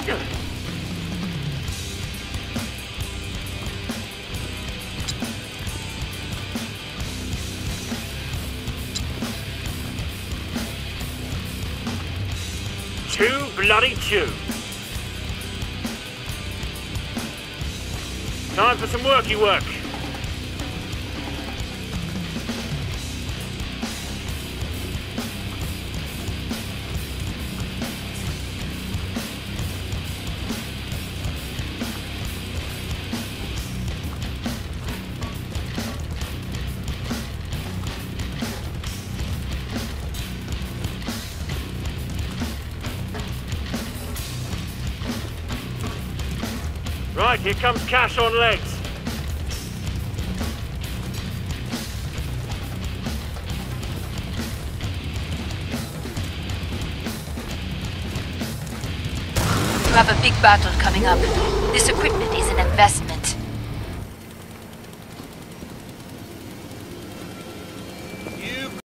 Too bloody chew. Time for some worky work. Right, here comes cash on legs. You have a big battle coming up. This equipment is an investment.